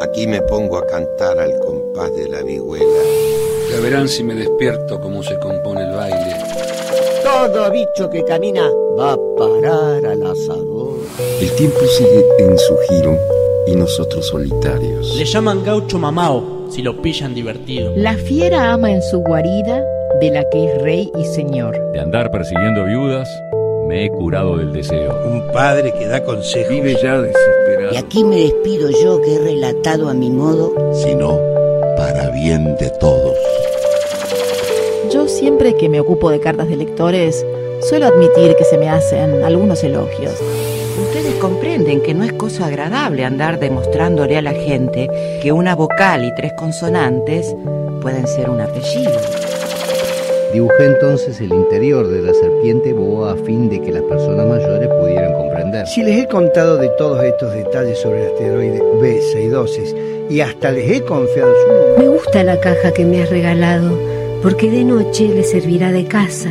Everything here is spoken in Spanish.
Aquí me pongo a cantar al compás de la vihuela. Ya verán si me despierto cómo se compone el baile. Todo bicho que camina va a parar al asador. El tiempo sigue en su giro y nosotros solitarios. Le llaman gaucho mamao si lo pillan divertido. La fiera ama en su guarida de la que es rey y señor. De andar persiguiendo viudas, me he curado del deseo. Un padre que da consejos. Vive ya desesperado. Y aquí me despido yo que he relatado a mi modo, sino para bien de todos. Yo siempre que me ocupo de cartas de lectores, suelo admitir que se me hacen algunos elogios. Ustedes comprenden que no es cosa agradable andar demostrándole a la gente que una vocal y tres consonantes pueden ser un apellido. Dibujé entonces el interior de la serpiente boa Si les he contado de todos estos detalles sobre el asteroide B612 y hasta les he confiado su nombre. Me gusta la caja que me has regalado porque de noche le servirá de casa